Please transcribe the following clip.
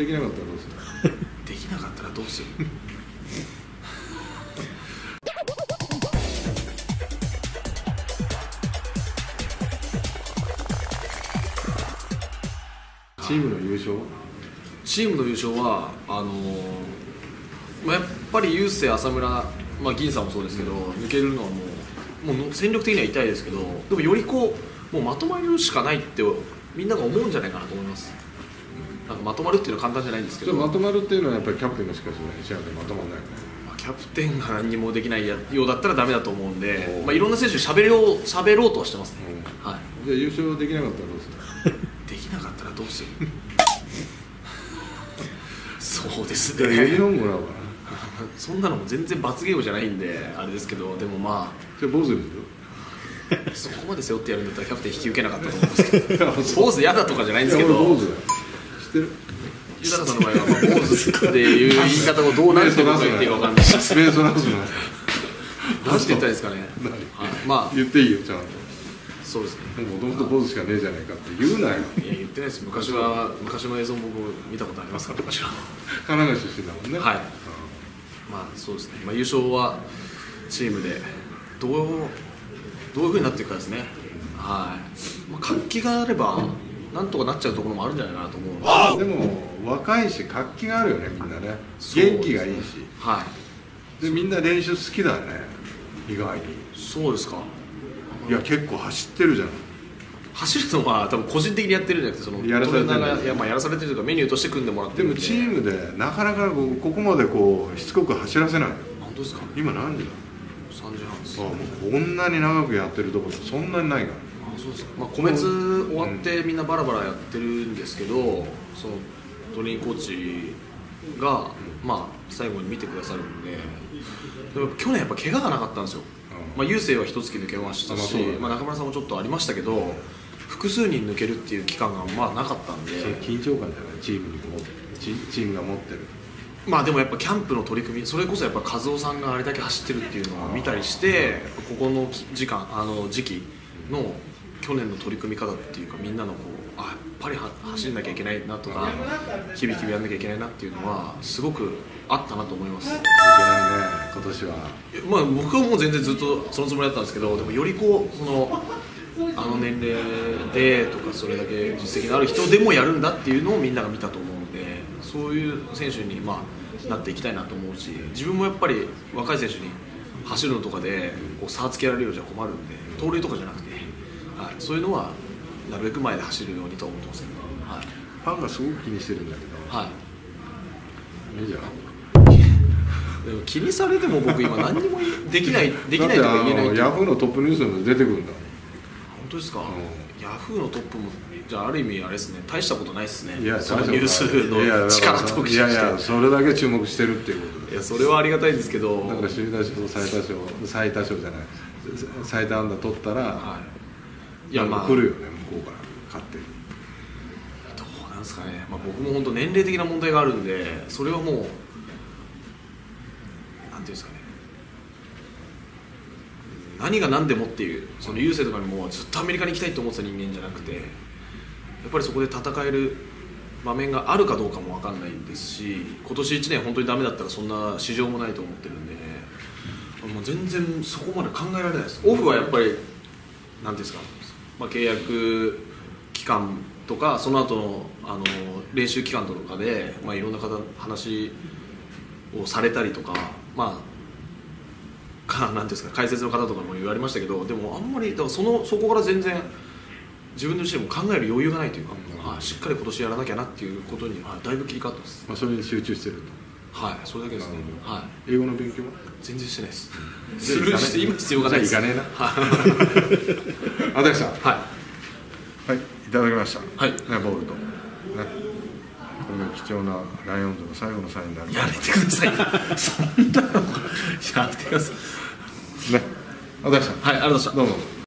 できなかったらどうする？できなかったらどうする？チームの優勝チームの優勝はあのーまあ、やっぱり郵政浅村、まあ、銀さんもそうですけど、抜けるのはもうもう戦力的には痛いですけどでもよりこうもうまとまるしかないってみんなが思うんじゃないかなと思いますなんかまとまるっていうのは簡単じゃないんですけど、まとまるっていうのはやっぱりキャプテンがしかしないしなくてまとまらないよねあキャプテンが何にもできないようだったらダメだと思うんで、まあ、いろんな選手喋ろう喋ろうとはしてますね、はいじゃあ優勝できなかったらどうするできなかったらどうするそうですじゃあユニフォームもらうかなそんなのも全然罰ゲームじゃないんであれですけどでもまじゃあ坊主にあそこまで背負ってやるんだったらキャプテン引き受けなかったと思うんですけど坊主嫌だとかじゃないんですけど坊主だよってる？豊さんの場合はまあ坊主っていう言い方をどうなんてこと言っていいか分かんないしベースラスの何て言ったらいいんですかね、何はい、まあ。言っていいよちゃんと。そうですね。もともと坊主しかねえじゃないかって言うなよ。いや言ってないです。昔は昔の映像僕見たことありますから昔は。神奈川出身だもんね。はい。うんまあそうですね、まあ、優勝はチームでどうどういうふうになっていくかですね、はい。まあ、活気があればなんとかなっちゃうところもあるんじゃないかなと思う。ので、でも若いし活気があるよねみんなね。元気がいいし。はい、でみんな練習好きだよね意外に。そうですか。いや結構走ってるじゃん。走るのは多分個人的にやってるんじゃなくてそのやらされてるいやまあやらされてるというかメニューとして組んでもらってでるんで。もチームでなかなかこうここまでこうしつこく走らせない本当ですか。今何時だ？3時半です。あもうこんなに長くやってるところそんなにないからまあ、個別終わってみんなバラバラやってるんですけど、そのトレーニングコーチが、まあ、最後に見てくださるんででも去年やっぱ怪我がなかったんですよ、うん。まあ、郵政は一月抜けましたし、あまあ中村さんもちょっとありましたけど複数人抜けるっていう期間がまあなかったんで。緊張感じゃない？チームにこうチチームが持ってる。まあでもやっぱキャンプの取り組みそれこそやっぱ和夫さんがあれだけ走ってるっていうのを見たりしてここの時間あの時期の去年の取り組み方っていうかみんなのこうあやっぱりは走んなきゃいけないなとか日々日々やんなきゃいけないなっていうのはすごくあったなと思います。いけないね今年は。まあ僕はもう全然ずっとそのつもりだったんですけどでもよりこうそのあの年齢でとかそれだけ実績のある人でもやるんだっていうのをみんなが見たと思うんでそういう選手にまあなっていきたいなと思うし自分もやっぱり若い選手に走るのとかでこう差つけられるようじゃ困るんで盗塁とかじゃなくて、はい、そういうのはなるべく前で走るようにとは思ってますけど、はい。ファンがすごく気にしてるんだけど。はい、いいじゃんでも気にされても僕今何にもできないできないとか言えないヤフーのトップニュースでも出てくるんだ本当ですか、うヤフーのトップもじゃあある意味あれですね。大したことないですね。いやそのニュースの力といやいやそれだけ注目してるっていうこといやそれはありがたいんですけど。だから首位打賞最多賞最多賞じゃない最多安打取ったら、はい、いやまあ。ど来るよね向こうから勝ってる。うなんですかね、まあ、僕も本当年齢的な問題があるんでそれはもうなんていうんですかね何が何でもっていうその郵政とかにもずっとアメリカに行きたいと思ってた人間じゃなくてやっぱりそこで戦える場面があるかどうかも分かんないですし今年1年本当にダメだったらそんな市場もないと思ってるんでもう全然そこまで考えられないです。オフはやっぱりなんていうんですか、まあ、契約期間とかその後のあの練習期間とかで、まあ、いろんな方話をされたりとかまあか なんていうんですか解説の方とかも言われましたけどでもあんまりだからそのそこから全然自分としても考える余裕がないというか、はい、しっかり今年やらなきゃなっていうことに、はい、だいぶ切り替わってます。まあ、それに集中してるはいそれだけですね。はい。と英語の勉強は？全然してないです。じすゃあるして今必要がないです。じゃあ行かねはい。あたきさん。ははいいただきました。はい。ねボールとね。これが貴重なライオンズの最後のサインになるいやめてください。そんなのやめてくださいね。あたきさんはいありがとうございました。どうも